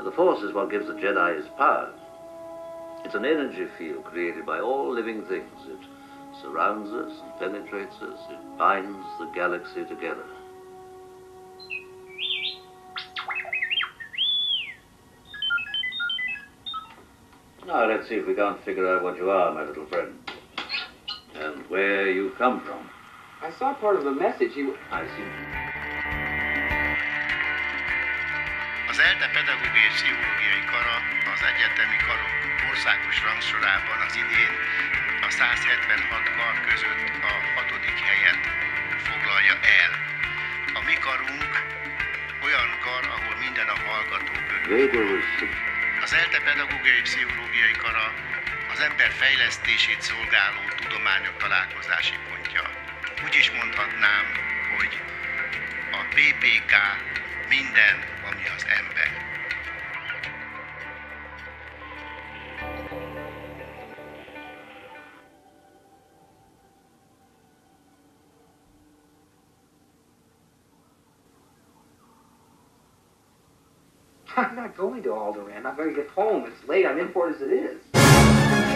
And the Force is what gives the Jedi his powers. It's an energy field created by all living things. It surrounds us and penetrates us. It binds the galaxy together. Now, let's see if we can't figure out what you are, my little friend. And where you come from. I saw part of the message. He. I see. Az ELTE Pedagógiai és Pszichológiai Kara az egyetemi karok országos rangsorában az idén a 176 kar között a hatodik helyet foglalja el. A mi karunk olyan kar, ahol minden a hallgató körül. Az ELTE Pedagógiai Pszichológiai Kara az ember fejlesztését szolgáló tudományok találkozási pontja. Úgy is mondhatnám, hogy a PPK minden, ami az ember. I'm not going to Alderaan. I've got to get home. It's late. I'm in for it as it is.